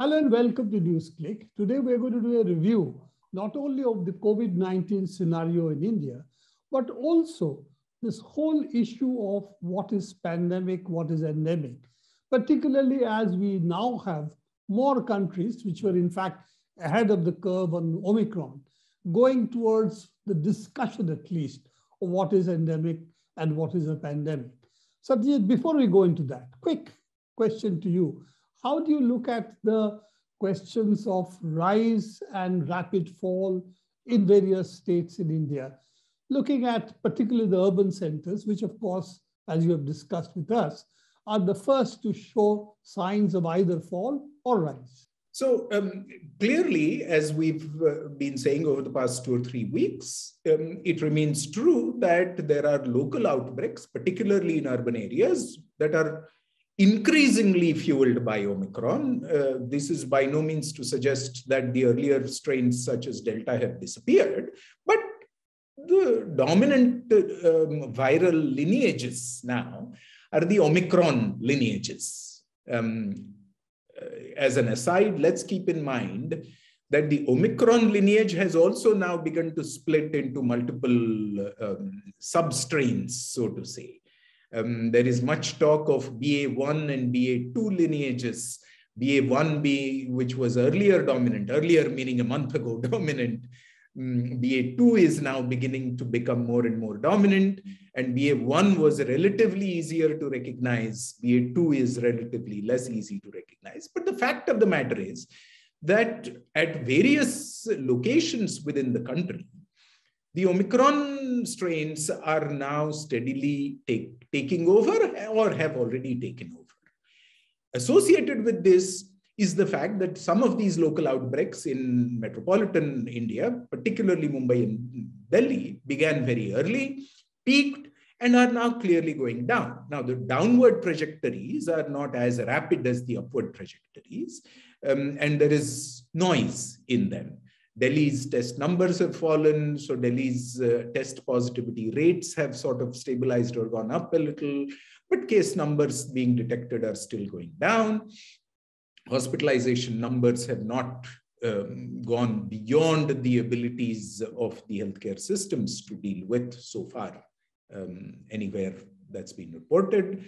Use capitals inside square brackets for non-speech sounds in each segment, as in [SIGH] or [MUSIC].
Hello and welcome to NewsClick. Today we're going to do a review not only of the COVID-19 scenario in India, but also this whole issue of what is pandemic, what is endemic, particularly as we now have more countries which were in fact ahead of the curve on Omicron, going towards the discussion at least of what is endemic and what is a pandemic. So before we go into that, quick question to you. How do you look at the questions of rise and rapid fall in various states in India? Looking at particularly the urban centers, which of course, as you have discussed with us, are the first to show signs of either fall or rise. So um, clearly, as we've uh, been saying over the past two or three weeks, um, it remains true that there are local outbreaks, particularly in urban areas, that are increasingly fueled by Omicron. Uh, this is by no means to suggest that the earlier strains, such as Delta, have disappeared, but the dominant um, viral lineages now are the Omicron lineages. Um, uh, as an aside, let's keep in mind that the Omicron lineage has also now begun to split into multiple um, substrains, so to say. Um, there is much talk of BA1 and BA2 lineages. BA1B, which was earlier dominant, earlier meaning a month ago [LAUGHS] dominant, um, BA2 is now beginning to become more and more dominant, and BA1 was relatively easier to recognize. BA2 is relatively less easy to recognize. But the fact of the matter is that at various locations within the country, the Omicron strains are now steadily take, taking over or have already taken over. Associated with this is the fact that some of these local outbreaks in metropolitan India, particularly Mumbai and Delhi, began very early, peaked, and are now clearly going down. Now, the downward trajectories are not as rapid as the upward trajectories, um, and there is noise in them. Delhi's test numbers have fallen, so Delhi's uh, test positivity rates have sort of stabilized or gone up a little, but case numbers being detected are still going down. Hospitalization numbers have not um, gone beyond the abilities of the healthcare systems to deal with so far, um, anywhere that's been reported.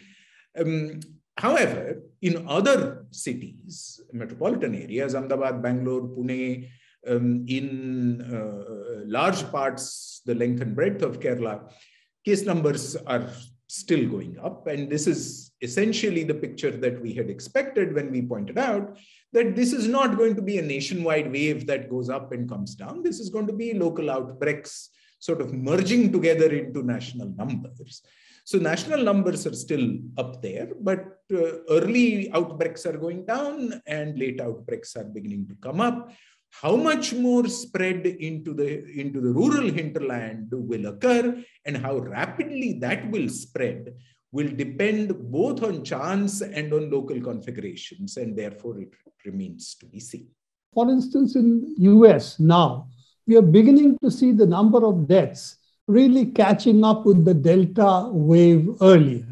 Um, however, in other cities, metropolitan areas, Ahmedabad, Bangalore, Pune, um, in uh, large parts, the length and breadth of Kerala, case numbers are still going up. And this is essentially the picture that we had expected when we pointed out that this is not going to be a nationwide wave that goes up and comes down. This is going to be local outbreaks sort of merging together into national numbers. So national numbers are still up there, but uh, early outbreaks are going down and late outbreaks are beginning to come up how much more spread into the into the rural hinterland will occur and how rapidly that will spread will depend both on chance and on local configurations and therefore it remains to be seen. For instance in us now we are beginning to see the number of deaths really catching up with the delta wave earlier.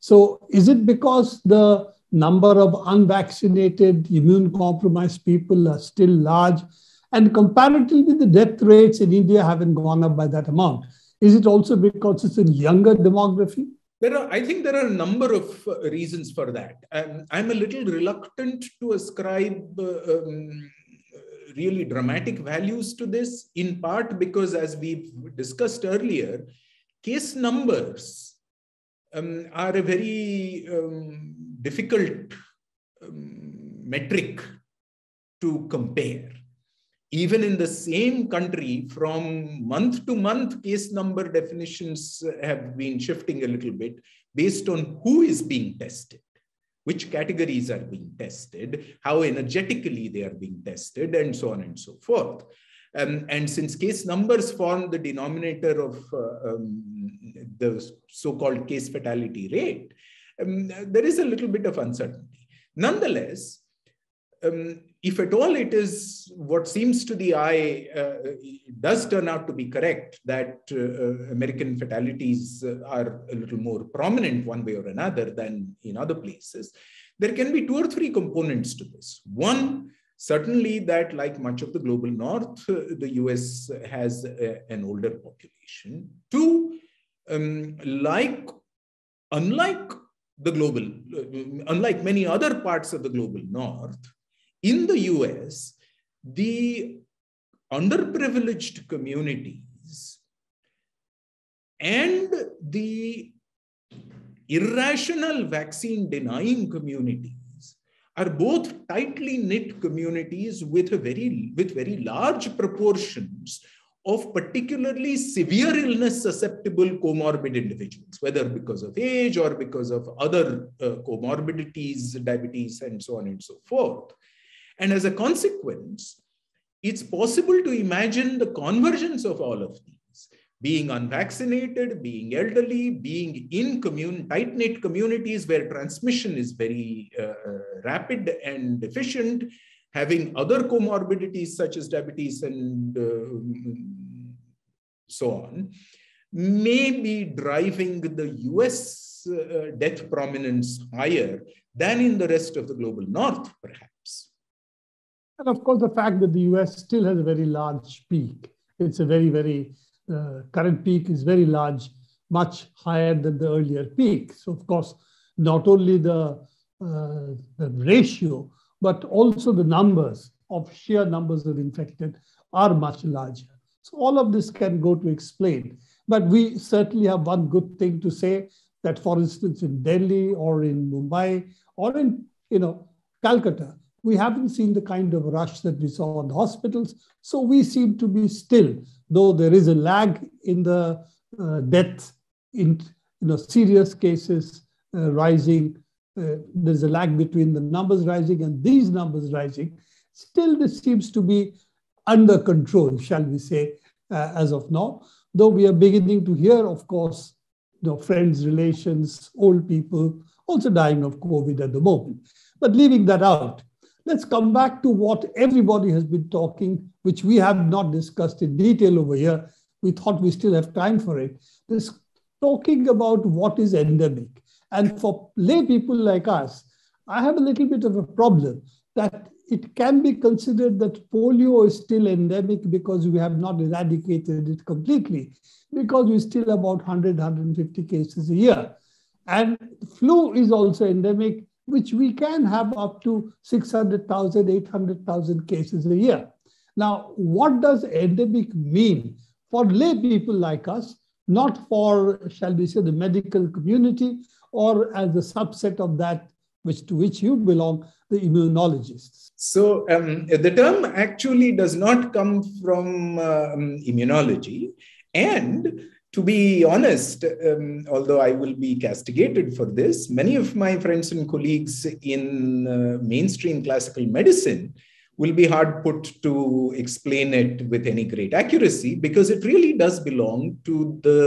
So is it because the number of unvaccinated, immune compromised people are still large. And comparatively, the death rates in India haven't gone up by that amount. Is it also because it's a younger demography? There are, I think there are a number of uh, reasons for that. Um, I'm a little reluctant to ascribe uh, um, really dramatic values to this, in part because, as we've discussed earlier, case numbers um, are a very um, difficult um, metric to compare. Even in the same country, from month to month, case number definitions have been shifting a little bit based on who is being tested, which categories are being tested, how energetically they are being tested, and so on and so forth. Um, and since case numbers form the denominator of uh, um, the so-called case fatality rate, um, there is a little bit of uncertainty. Nonetheless, um, if at all it is what seems to the eye uh, does turn out to be correct that uh, uh, American fatalities are a little more prominent one way or another than in other places, There can be two or three components to this. One, certainly that like much of the global north, uh, the US has a, an older population. Two, um, like, unlike the global, unlike many other parts of the global north, in the US, the underprivileged communities and the irrational vaccine denying communities are both tightly knit communities with a very with very large proportions of particularly severe illness susceptible comorbid individuals whether because of age or because of other uh, comorbidities diabetes and so on and so forth. And as a consequence it's possible to imagine the convergence of all of these being unvaccinated, being elderly, being in commune, tight-knit communities where transmission is very uh, uh, rapid and efficient, having other comorbidities such as diabetes and uh, so on, may be driving the US uh, death prominence higher than in the rest of the global north, perhaps. And of course, the fact that the US still has a very large peak. It's a very, very, uh, current peak is very large, much higher than the earlier peak. So, of course, not only the, uh, the ratio, but also the numbers of sheer numbers of infected are much larger. So, all of this can go to explain. But we certainly have one good thing to say that, for instance, in Delhi or in Mumbai or in you know Calcutta, we haven't seen the kind of rush that we saw in the hospitals. So we seem to be still, though there is a lag in the uh, death in you know, serious cases uh, rising. Uh, there's a lag between the numbers rising and these numbers rising. Still, this seems to be under control, shall we say, uh, as of now. Though we are beginning to hear, of course, know, friends, relations, old people also dying of COVID at the moment. But leaving that out, Let's come back to what everybody has been talking, which we have not discussed in detail over here. We thought we still have time for it. This talking about what is endemic. And for lay people like us, I have a little bit of a problem that it can be considered that polio is still endemic because we have not eradicated it completely, because we still about 100, 150 cases a year. And flu is also endemic which we can have up to 600,000, 800,000 cases a year. Now, what does endemic mean for lay people like us, not for, shall we say, the medical community, or as a subset of that which to which you belong, the immunologists? So um, the term actually does not come from um, immunology, and to be honest, um, although I will be castigated for this, many of my friends and colleagues in uh, mainstream classical medicine will be hard put to explain it with any great accuracy because it really does belong to the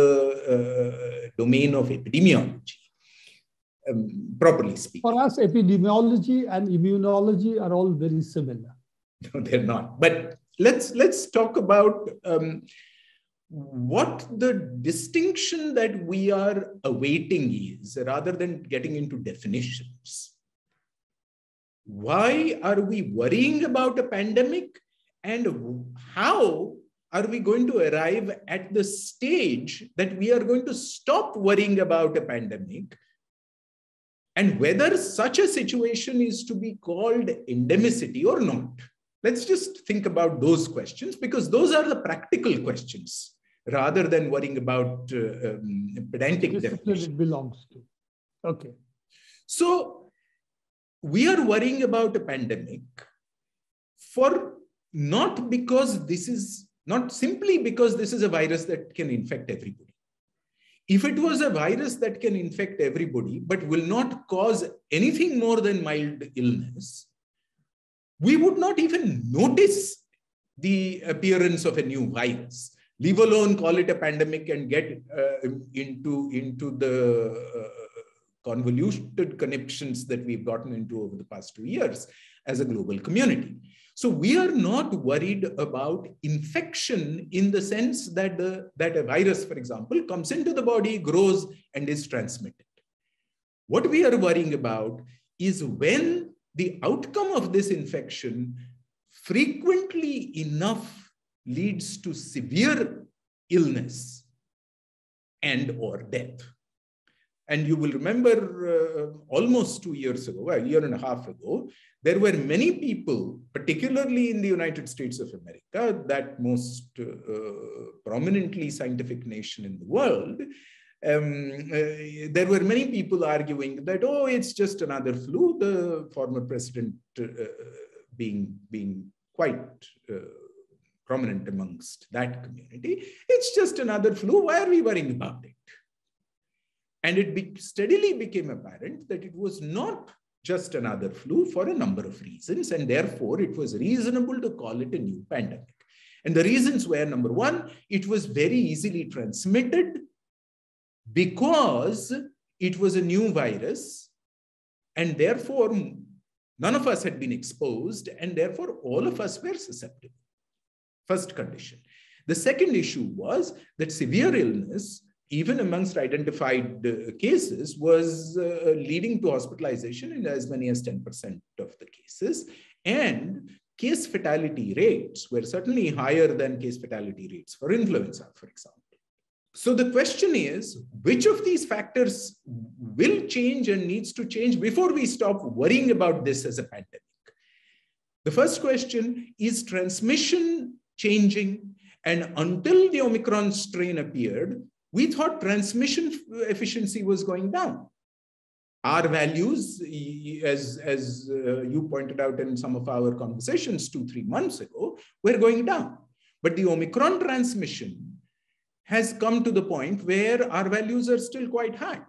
uh, domain of epidemiology, um, properly speaking. For us, epidemiology and immunology are all very similar. [LAUGHS] No, they're not. But let's let's talk about. Um, what the distinction that we are awaiting is rather than getting into definitions. Why are we worrying about a pandemic and how are we going to arrive at the stage that we are going to stop worrying about a pandemic and whether such a situation is to be called endemicity or not. Let's just think about those questions because those are the practical questions rather than worrying about uh, um, pedantic definition. it belongs to. Okay. So we are worrying about a pandemic for not because this is not simply because this is a virus that can infect everybody. If it was a virus that can infect everybody but will not cause anything more than mild illness, we would not even notice the appearance of a new virus. Leave alone call it a pandemic and get uh, into into the uh, convoluted connections that we've gotten into over the past two years as a global community so we are not worried about infection in the sense that the that a virus for example comes into the body grows and is transmitted what we are worrying about is when the outcome of this infection frequently enough leads to severe illness and or death. And you will remember uh, almost two years ago, a year and a half ago, there were many people, particularly in the United States of America, that most uh, prominently scientific nation in the world, um, uh, there were many people arguing that, oh, it's just another flu. The former president uh, being, being quite uh, prominent amongst that community. It's just another flu. Why are we worrying about it? And it be steadily became apparent that it was not just another flu for a number of reasons. And therefore, it was reasonable to call it a new pandemic. And the reasons were number one, it was very easily transmitted because it was a new virus. And therefore, none of us had been exposed. And therefore, all of us were susceptible. First condition. The second issue was that severe illness even amongst identified uh, cases, was uh, leading to hospitalization in as many as 10% of the cases. And case fatality rates were certainly higher than case fatality rates for influenza, for example. So the question is, which of these factors will change and needs to change before we stop worrying about this as a pandemic? The first question is transmission changing? And until the Omicron strain appeared, we thought transmission efficiency was going down. R values, as, as uh, you pointed out in some of our conversations two, three months ago, were going down. But the Omicron transmission has come to the point where R values are still quite high.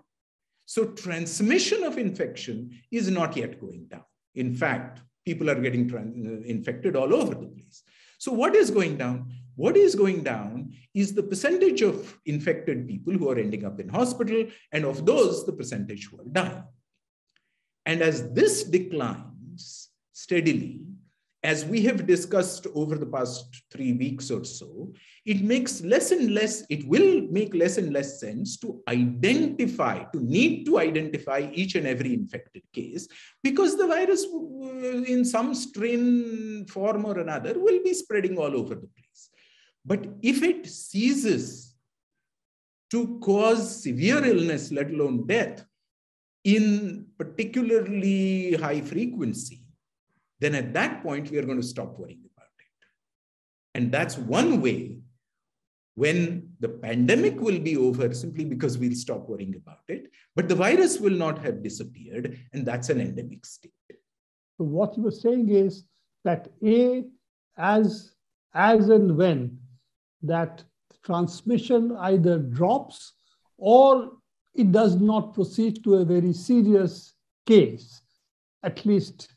So transmission of infection is not yet going down. In fact, people are getting uh, infected all over the place. So what is going down? What is going down is the percentage of infected people who are ending up in hospital, and of those, the percentage who are dying. And as this declines steadily, as we have discussed over the past three weeks or so, it makes less and less, it will make less and less sense to identify, to need to identify each and every infected case because the virus uh, in some strain form or another will be spreading all over the place. But if it ceases to cause severe illness, let alone death, in particularly high frequency, then at that point, we are going to stop worrying about it. And that's one way when the pandemic will be over simply because we'll stop worrying about it, but the virus will not have disappeared, and that's an endemic state. So what you were saying is that A, as, as and when that transmission either drops or it does not proceed to a very serious case, at least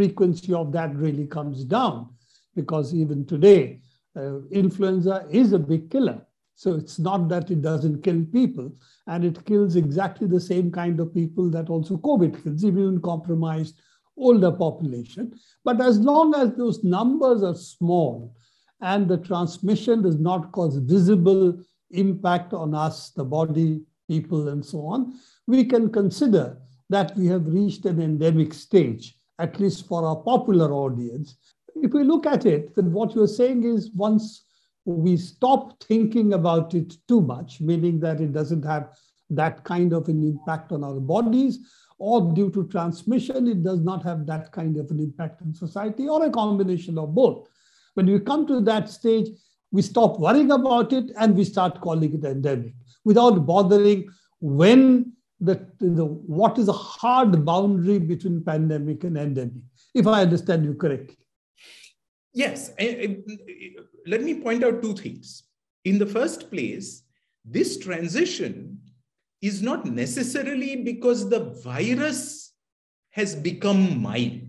frequency of that really comes down because even today, uh, influenza is a big killer. So it's not that it doesn't kill people, and it kills exactly the same kind of people that also COVID kills, immune compromised older population. But as long as those numbers are small, and the transmission does not cause visible impact on us, the body, people, and so on, we can consider that we have reached an endemic stage, at least for our popular audience. If we look at it, then what you're saying is once we stop thinking about it too much, meaning that it doesn't have that kind of an impact on our bodies, or due to transmission, it does not have that kind of an impact on society, or a combination of both. When we come to that stage, we stop worrying about it and we start calling it endemic without bothering when the what is a hard boundary between pandemic and endemic, if I understand you correctly. Yes. Let me point out two things. In the first place, this transition is not necessarily because the virus has become mild.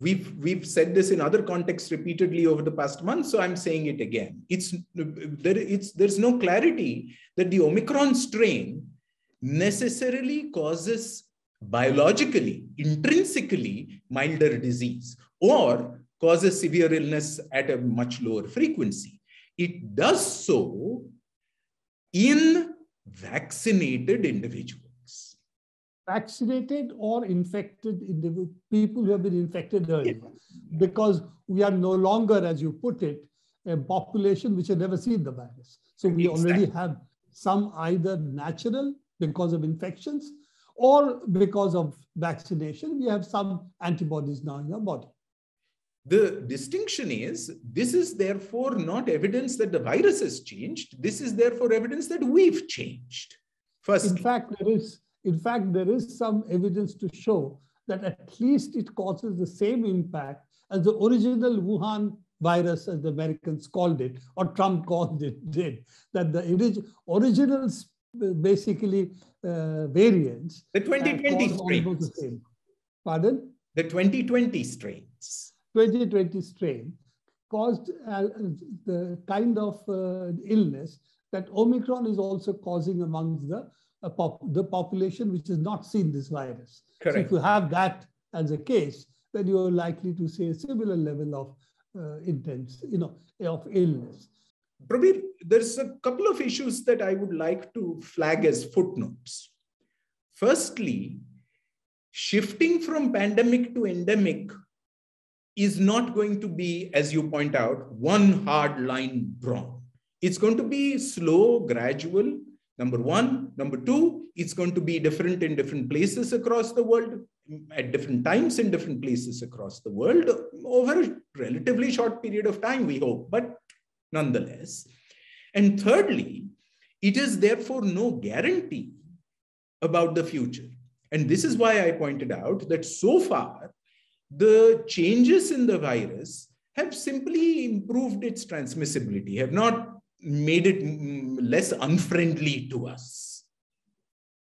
We've, we've said this in other contexts repeatedly over the past month, so I'm saying it again. It's, there, it's, there's no clarity that the Omicron strain necessarily causes biologically, intrinsically milder disease or causes severe illness at a much lower frequency. It does so in vaccinated individuals. vaccinated or infected individuals, people who have been infected earlier, because we are no longer, as you put it, a population which had never seen the virus. So we exactly. already have some either natural because of infections or because of vaccination. We have some antibodies now in our body. The distinction is this is therefore not evidence that the virus has changed. This is therefore evidence that we've changed. First, in fact, there is in fact there is some evidence to show that at least it causes the same impact as the original Wuhan virus, as the Americans called it, or Trump [LAUGHS] called it, did. That the original, basically uh, variants. The 2020 strains. The Pardon? The 2020 strains. 2020 strain caused uh, the kind of uh, illness that Omicron is also causing amongst the, uh, pop the population which has not seen this virus. Correct. So if you have that as a case, then you are likely to see a similar level of uh, intense, you know, of illness. Prabir, there's a couple of issues that I would like to flag as footnotes. Firstly, shifting from pandemic to endemic is not going to be, as you point out, one hard line drawn. It's going to be slow, gradual, number one. Number two, it's going to be different in different places across the world, at different times in different places across the world, over a relatively short period of time, we hope, but nonetheless. And thirdly, it is therefore no guarantee about the future. And this is why I pointed out that so far, the changes in the virus have simply improved its transmissibility, have not made it less unfriendly to us,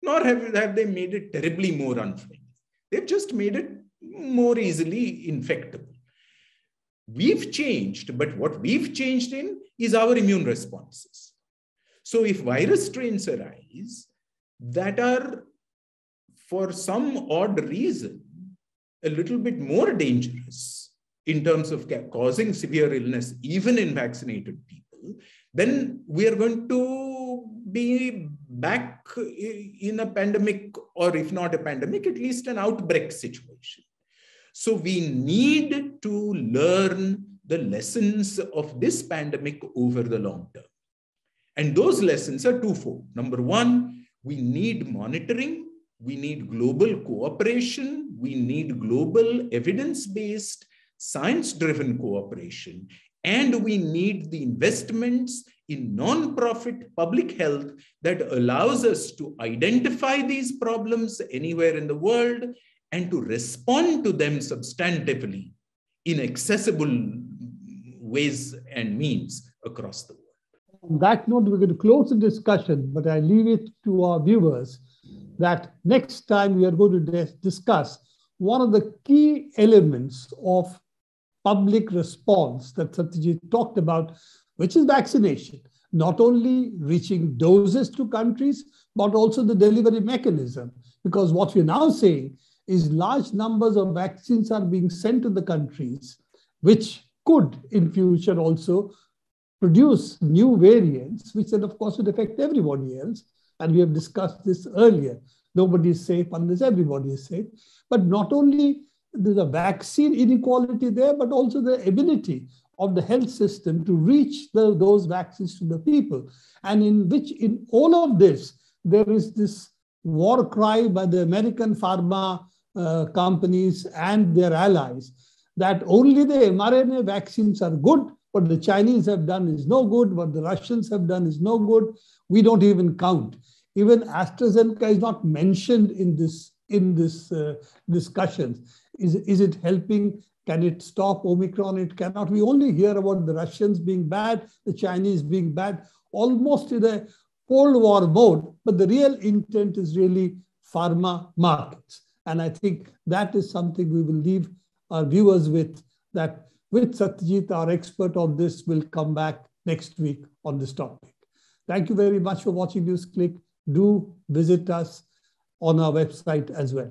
nor have, have they made it terribly more unfriendly. They've just made it more easily infectable. We've changed, but what we've changed in is our immune responses. So if virus strains arise that are, for some odd reason, a little bit more dangerous in terms of causing severe illness, even in vaccinated people, then we are going to be back in a pandemic, or if not a pandemic, at least an outbreak situation. So we need to learn the lessons of this pandemic over the long term. And those lessons are twofold. Number one, we need monitoring, we need global cooperation, we need global evidence based, science driven cooperation, and we need the investments in non-profit public health that allows us to identify these problems anywhere in the world and to respond to them substantively in accessible ways and means across the world. On that note, we're going to close the discussion, but I leave it to our viewers that next time we are going to discuss one of the key elements of public response that Satyajit talked about, which is vaccination, not only reaching doses to countries, but also the delivery mechanism. Because what we're now saying is large numbers of vaccines are being sent to the countries, which could in future also produce new variants, which then of course would affect everybody else. And we have discussed this earlier. Nobody is safe unless everybody is safe. But not only there's a vaccine inequality there, but also the ability of the health system to reach the, those vaccines to the people. And in which, in all of this, there is this war cry by the American pharma uh, companies and their allies that only the mRNA vaccines are good, what the Chinese have done is no good, what the Russians have done is no good. We don't even count. Even AstraZeneca is not mentioned in this in this uh, discussions. Is, is it helping? Can it stop Omicron? It cannot. We only hear about the Russians being bad, the Chinese being bad, almost in a Cold War mode. But the real intent is really pharma markets. And I think that is something we will leave our viewers with, that with Satyajit, our expert on this, will come back next week on this topic. Thank you very much for watching NewsClick. Do visit us on our website as well.